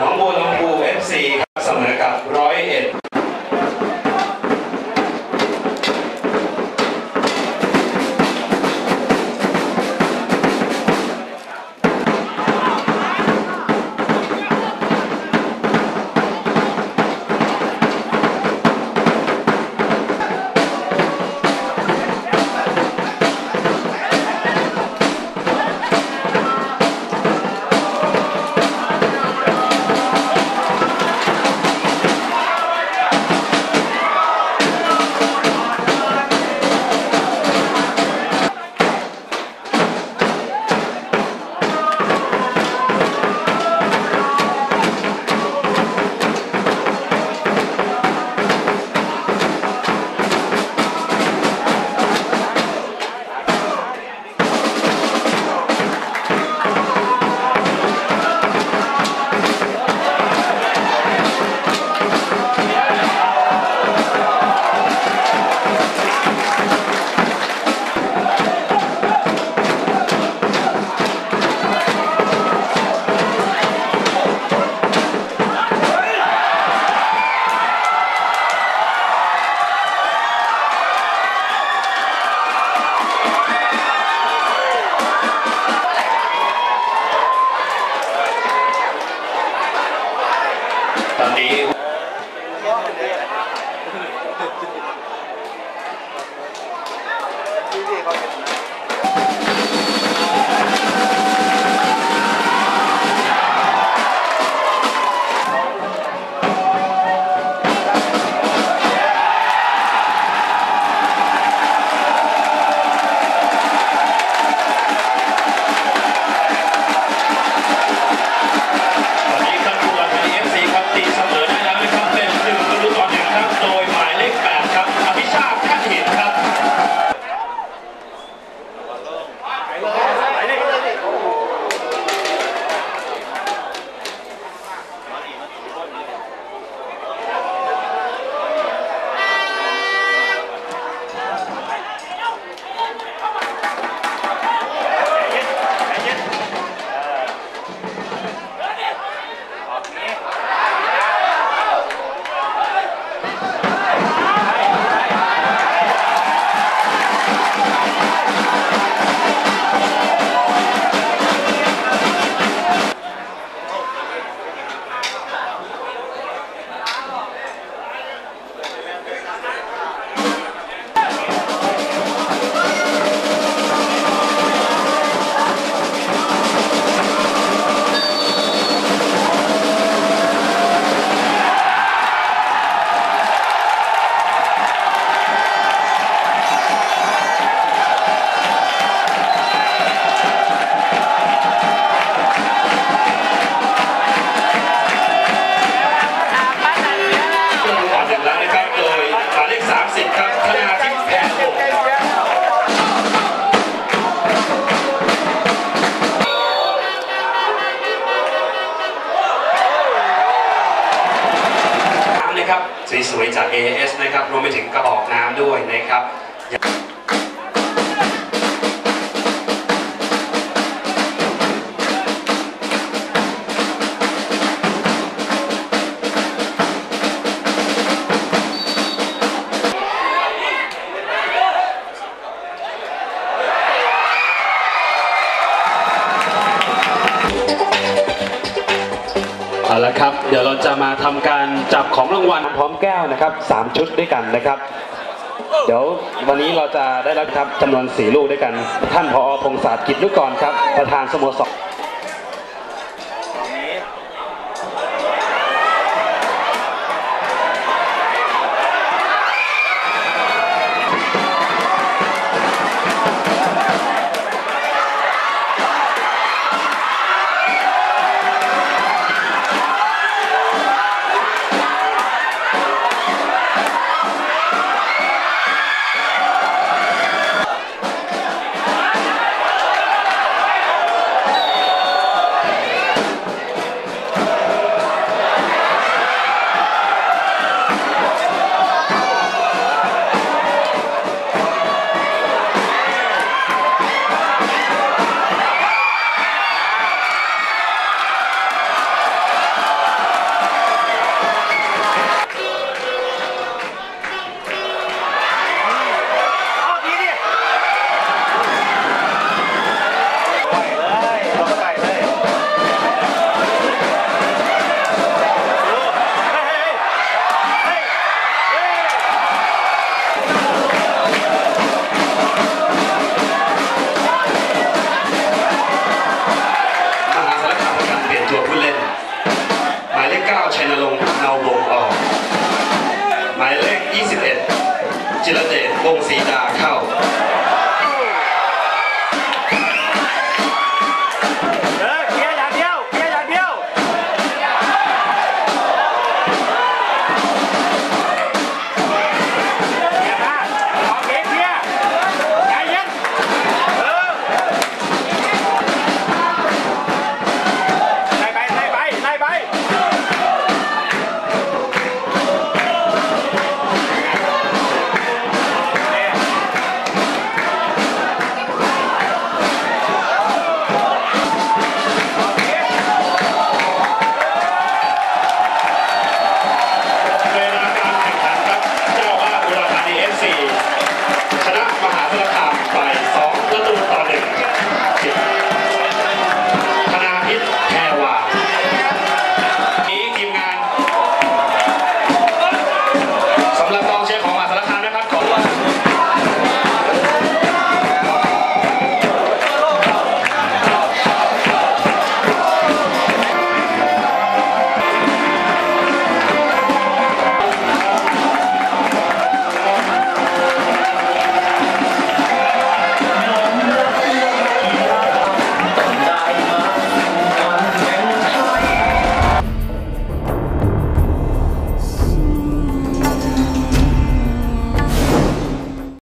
น้องบัวองพูเอฟซีเสมอกับ ต AS นะครับรวมไปถึงกระบอกน้ำด้วยนะครับ เอาละครับ เดี๋ยวเราจะมาทำการจับของรางวัลพร้อมแก้วนะครับสามชุดด้วยกันนะครับ เดี๋ยววันนี้เราจะได้รับครับจำนวนสี่ลูกด้วยกัน ท่านพอพงศาสตร์กิจนุกรครับ ประธานสโมสร 9 ชัยนรงค์เนาวงออก หมายเลข 21 จิรเดชวงศรีดาเข้า